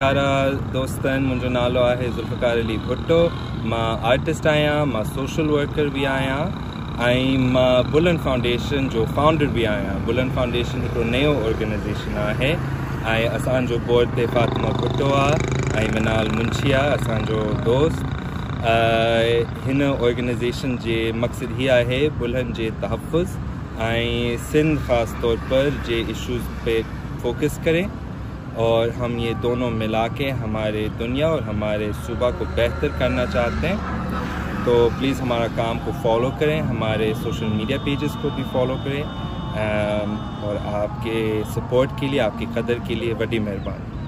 प्यारा दोस्तन मुंहिंजो नालो आहे ज़ुल्फ़कार अली भुट्टो माँ आर्टिस्ट आहियाँ सोशल वर्कर बि आहियाँ ऐं माँ बुलन फाउंडेशन जो फाउंडर बि आहियाँ बुलन फाउंडेशन हिकिड़ो नयो ऑर्गेनाइज़ेशन आहे ऐं बोर्ड ते फातिमा भुट्टो आहे ऐं मिनाल मुंशी आहे असांजो दोस्त हिन ऑर्गेनाइज़ेशन जे मक़सदु हीअ आहे बुलहन जे तहफ़ुज़ सिंध ख़ासि तौर पर जे इशूज़ पे फोकस करें और हम ये दोनों मिला के हमारे दुनिया और हमारे सूबा को बेहतर करना चाहते हैं। तो प्लीज़ हमारा काम को फॉलो करें, हमारे सोशल मीडिया पेजेस को भी फॉलो करें और आपके सपोर्ट के लिए, आपकी कदर के लिए बड़ी मेहरबानी।